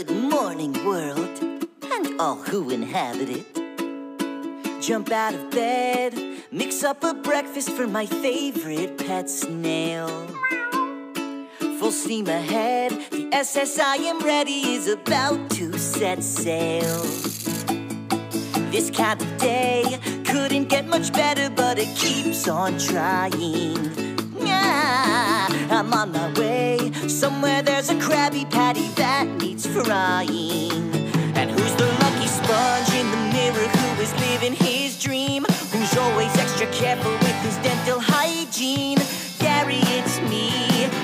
Good morning, world, and all who inhabit it. Jump out of bed, mix up a breakfast for my favorite pet snail. Full steam ahead, the SS I am ready is about to set sail. This kind of day couldn't get much better, but it keeps on trying. Yeah, I'm on my way. Somewhere there's a Krabby Patty that needs frying. And who's the lucky sponge in the mirror who is living his dream? Who's always extra careful with his dental hygiene? Gary, it's me.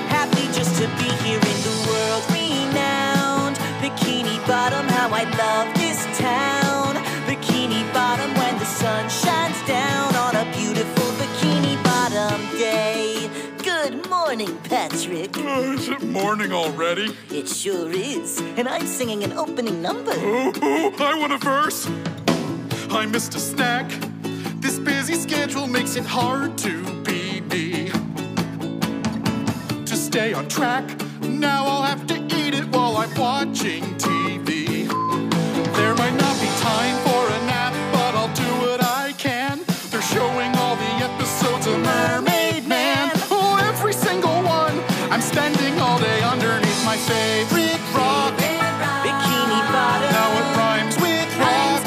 Happy just to be here in the world renowned. Bikini Bottom, how I love morning, Patrick. Uh, is it morning already? It sure is. And I'm singing an opening number. Oh, oh, I want a verse. I missed a snack. This busy schedule makes it hard to be me. To stay on track, now I'll have to eat it while I'm watching TV. I'm spending all day underneath my favorite rock. Bikini Bottom. Now it rhymes with rock.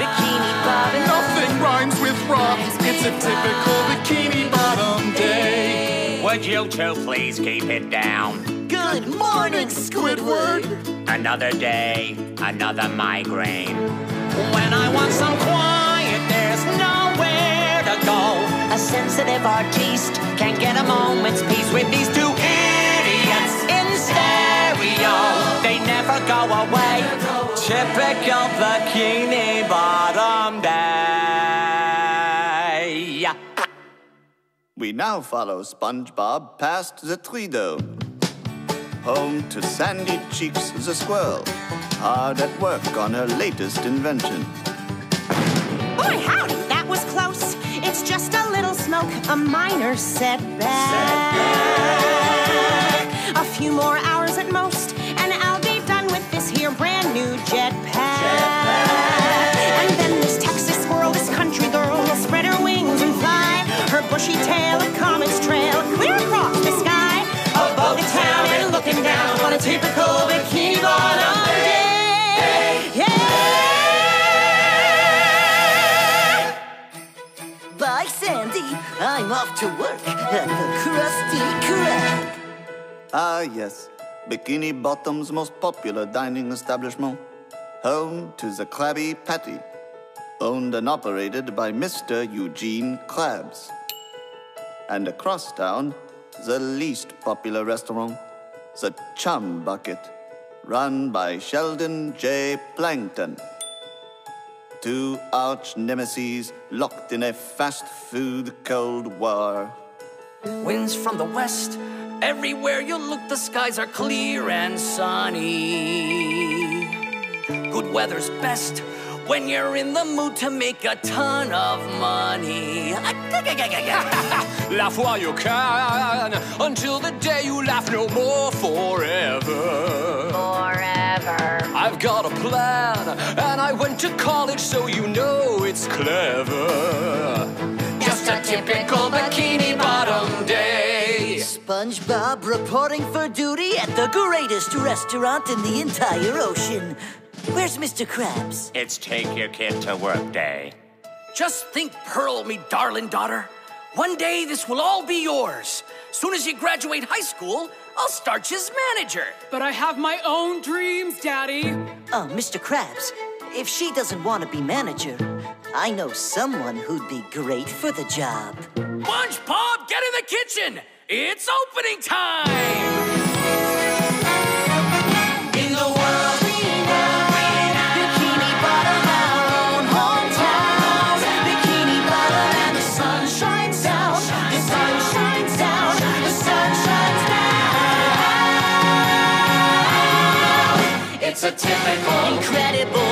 Bikini Bottom. Nothing rhymes with rock. It's a typical bikini bottom day. Would you two please keep it down? Good morning, Squidward. Another day, another migraine. When I want some quiet, there's nowhere to go. A sensitive artiste can't get a moment's peace with Typical bikini bottom day. We now follow SpongeBob past the Treedome. Home to Sandy Cheeks the squirrel, hard at work on her latest invention. Boy, howdy, that was close. It's just a little smoke, a minor setback. A few more hours off to work at the Krusty Krab. Ah, yes, Bikini Bottom's most popular dining establishment. Home to the Krabby Patty, owned and operated by Mr. Eugene Krabs. And across town, the least popular restaurant, the Chum Bucket, run by Sheldon J. Plankton. Two arch nemesis locked in a fast food cold war. Winds from the west. Everywhere you look, the skies are clear and sunny. Good weather's best when you're in the mood to make a ton of money. Laugh while you can until the day you laugh no more forever. Forever. I've got a plan, and I went to college, so you know it's clever. Just a typical bikini bottom day. SpongeBob reporting for duty at the greatest restaurant in the entire ocean. Where's Mr. Krabs? It's take your kid to work day. Just think, Pearl, me darling daughter. One day this will all be yours. Soon as you graduate high school, I'll start you as manager. But I have my own dreams, Daddy. Oh, Mr. Krabs, if she doesn't want to be manager, I know someone who'd be great for the job. SpongeBob, get in the kitchen! It's opening time! It's a typical, Incredible,